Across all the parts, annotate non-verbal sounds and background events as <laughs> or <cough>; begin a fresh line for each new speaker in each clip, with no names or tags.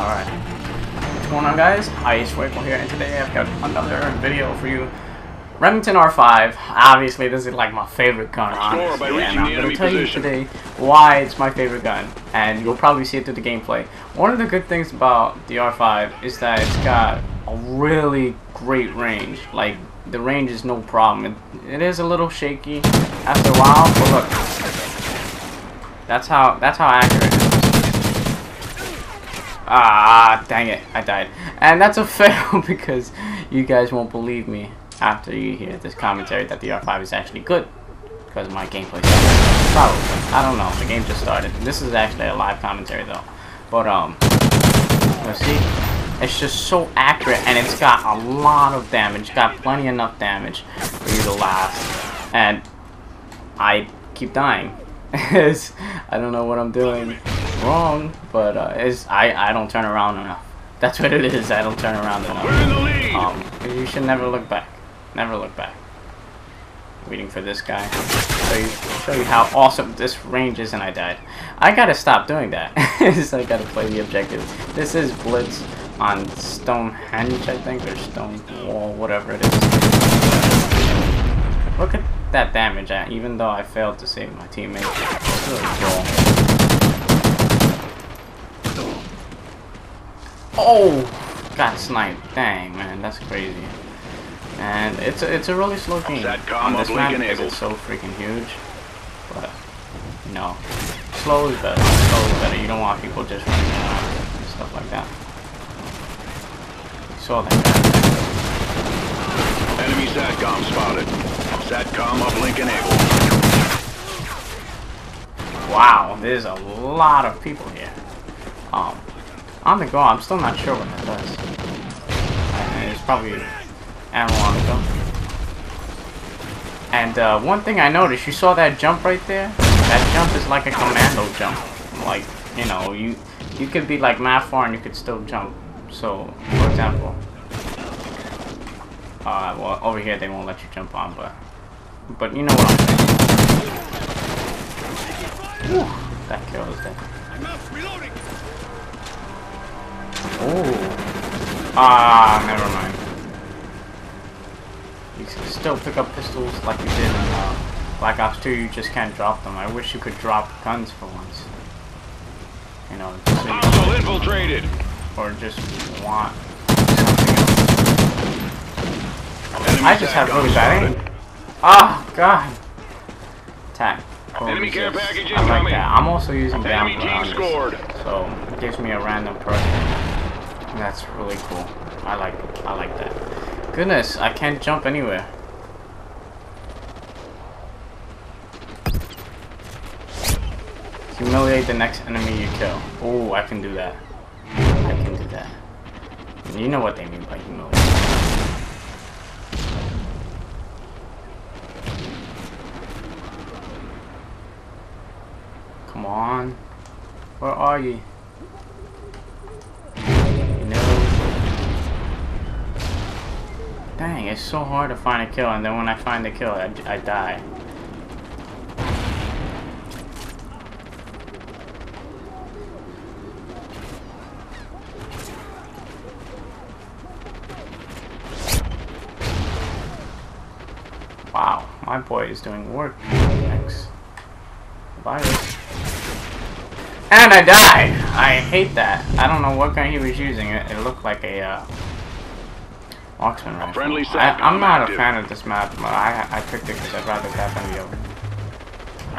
Alright. What's going on guys? Ice Wakel here and today I've got another video for you. Remington R5. Obviously this is like my favorite gun honestly and I'm going to tell position. you today why it's my favorite gun and you'll probably see it through the gameplay. One of the good things about the R5 is that it's got a really great range. Like the range is no problem. It, it is a little shaky after a while but look. That's how that's how accurate it is. Ah, dang it, I died. And that's a <laughs> fail because you guys won't believe me after you hear this commentary that the R5 is actually good. Because my gameplay Probably. I don't know. The game just started. This is actually a live commentary though. But, um, let's see. It's just so accurate and it's got a lot of damage. Got plenty enough damage for you to last. And I keep dying. <laughs> I don't know what I'm doing wrong, but uh, it's, I, I don't turn around enough. That's what it is, I don't turn around enough. Um, you should never look back. Never look back. Waiting for this guy. Show you, show you how awesome this range is, and I died. I gotta stop doing that. <laughs> I gotta play the objective. This is Blitz on Stonehenge, I think, or Stone Wall, whatever it is. Look at that damage, even though I failed to save my teammate. It's really cool. Oh! Got sniped. Dang, man, that's crazy. And it's a, it's a really slow game on this map because it's so freaking huge. But, you know, slow is better. Slow is better. You don't want people just running around and stuff like that. You saw that
guy. Enemy SATCOM spotted. SATCOM uplink enabled.
Wow, there's a lot of people here. Um, on the go, I'm still not sure what that does. And it's probably on the. And uh, one thing I noticed, you saw that jump right there? That jump is like a commando jump. Like, you know, you you could be like mad far and you could still jump. So, for example, uh, well, over here they won't let you jump on, but but you know what I'm saying. Whew, that kills that. Oh. Ah, never mind. You can still pick up pistols like you did in uh, Black Ops 2, you just can't drop them. I wish you could drop guns for once. You know,
so you infiltrated!
Or just want something else. I just have really bad aim. Oh, God. Attack.
Enemy care package
I like that. I'm also using down scored. so it gives me a random person. That's really cool. I like I like that. Goodness, I can't jump anywhere. Humiliate the next enemy you kill. Oh, I can do that. I can do that. You know what they mean by humiliate. Come on. Where are you? Dang, it's so hard to find a kill, and then when I find the kill, I, I die. Wow, my boy is doing work. Thanks. Virus. And I died! I hate that. I don't know what gun he was using. It, it looked like a, uh, Marksman rifle. Friendly I, am not active. a fan of this map, but I, I picked it because I'd rather that than the other.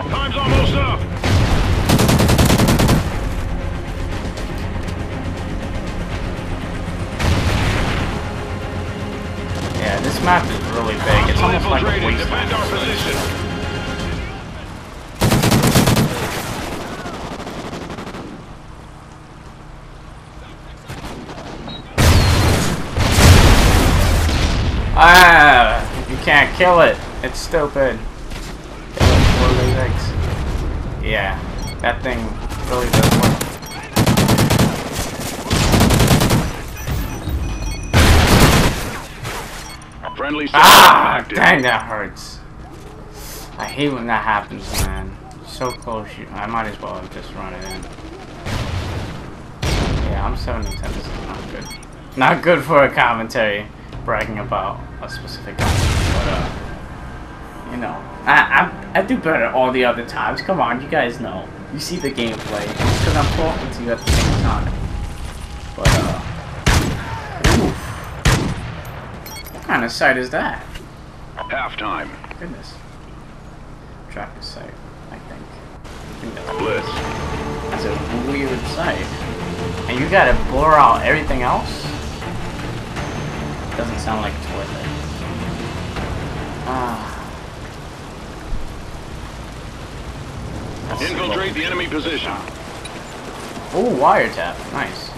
Time's almost up!
Yeah, this map is really big. It's almost like a wasteland. Ah, you can't kill it. It's stupid. Yeah, that thing really does work.
Friendly
ah, dang, that hurts. I hate when that happens, man. So close, you. I might as well have just run it in. Yeah, I'm 7 and 10. This is not good. Not good for a commentary bragging about a specific guy. But, uh, you know, I, I, I do better all the other times. Come on, you guys know. You see the gameplay. Because I'm talking to you at the same time. But, uh, oof. What kind of sight is that?
Halftime.
Goodness. Tracker sight, I think. I think that's
Blitz.
That's a weird sight. And you gotta blur out everything else? Doesn't sound like it's worth it. Ah. That's
Infiltrate the enemy position.
Oh, wiretap. Nice.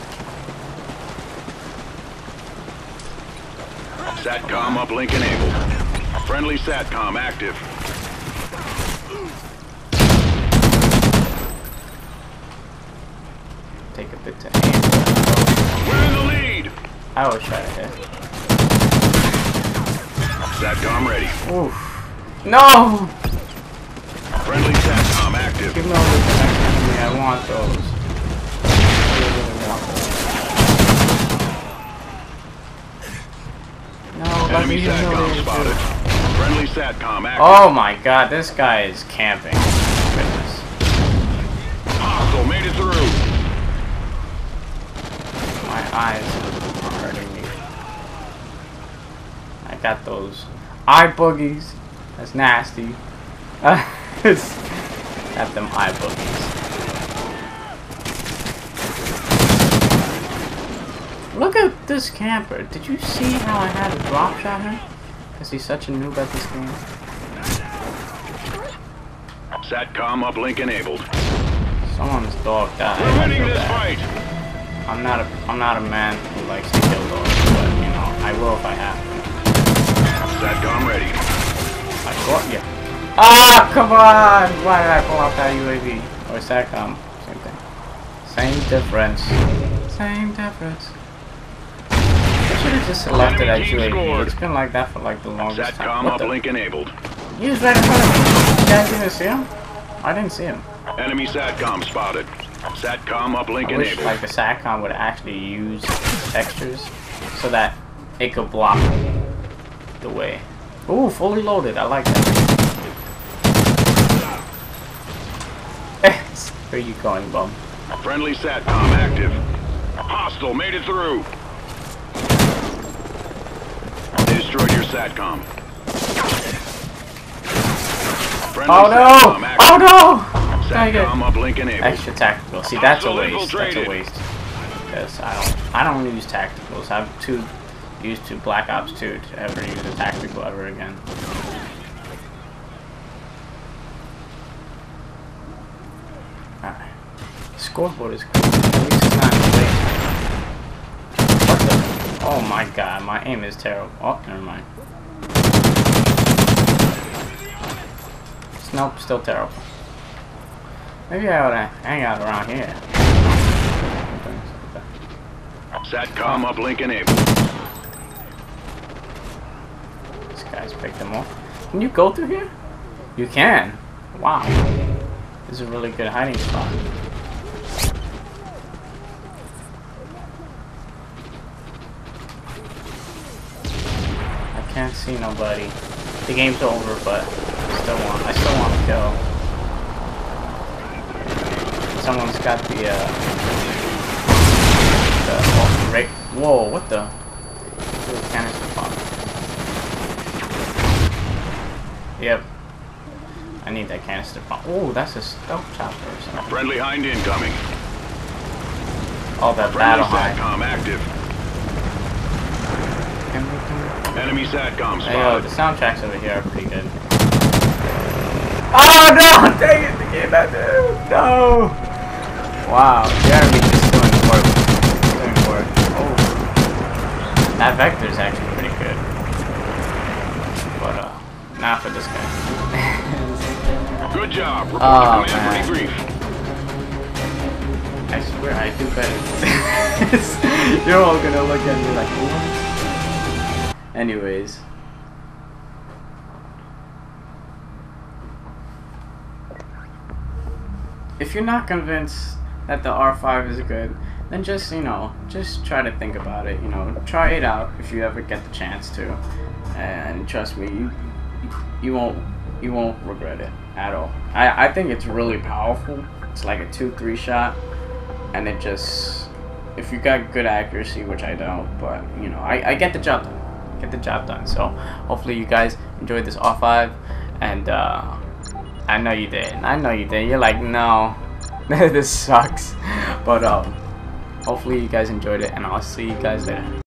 SATCOM uplink enabled. Friendly SATCOM active.
Take a bit to aim.
We're in the lead.
I always try to hit.
SATCOM ready.
Oof. No!
Friendly SATCOM active.
Give me all the next enemy. I want those. I really, really want those. No,
Enemy SATCOM spotted. Friendly SATCOM active.
Oh my god, this guy is camping. Goodness.
Hostile made it through.
My eyes are hurting me. I got those eye boogies. That's nasty. It's- <laughs> got them eye boogies. Look at this camper. Did you see how I had a drop shot him? Because he's such a noob at this game.
SATCOM uplink enabled.
Someone's dog died.
We're winning this fight.
I'm not a I'm not a man who likes to kill dogs, but you know I will if I have to.
SATCOM ready.
I got you. Ah, come on! Why did I pull out that UAV or SATCOM? Same thing. Same difference. Same difference. I should have just selected that
Enemy
UAV.
scored.
It's been like that for like the longest time.
SATCOM
What the?
uplink enabled.
He was right in front of me. You guys didn't see him? I didn't see him.
Enemy SATCOM spotted. SATCOM uplink
I wish
enabled.
like the SATCOM would actually use textures so that it could block the way. Ooh, fully loaded. I like that. Eh, where you going, bum?
Friendly SATCOM active. Hostile made it through. They destroyed your SATCOM. Friendly
Oh
SATCOM
no!
active.
Oh no!
SATCOM uplink enabled.
Extra tactical. See, that's a waste. That's a waste. Because I don't, I don't use tacticals. I'm too used to Black Ops 2 to ever use a tactical ever again. Alright. Scoreboard is cool. At least it's not. What the? Oh my god, my aim is terrible. Oh, never mind. Nope, still terrible. Maybe I ought hang out around here.
SATCOM uplink enabled.
This guy's picked them off. Can you go through here? You can. Wow. This is a really good hiding spot. I can't see nobody. The game's over, but I still want. I still want to go. Someone's got the uh. The oh, right. Whoa! What the? Little canister pop. Yep. I need that canister pump. Oh, that's a stealth chopper or something.
Friendly hind incoming.
Oh, that
Friendly
battle high.
SATCOM active.
Can we, can we?
Enemy SATCOM
Hey, yo, the
spotted.
soundtracks over here are pretty good. Oh no! <laughs> Dang it! The game that dude! No! Wow, Jeremy just doing work. Doing work. Oh. That vector is actually pretty good. But, not for this guy. <laughs>
Good job. Report
Oh,
to command for
man.
debrief.
I swear I do better. <laughs> You're all gonna look at me like, what? Anyways. If you're not convinced that the R5 is good, then just you know just try to think about it. You know, try it out if you ever get the chance to, and trust me, you you won't you won't regret it at all. I I think it's really powerful. It's like a two three shot, and it just if you got good accuracy, which I don't, but you know I I get the job done. Get the job done. So hopefully you guys enjoyed this R5, and uh, I know you did. I know you did. You're like no, <laughs> this sucks, but um hopefully you guys enjoyed it and i'll see you guys later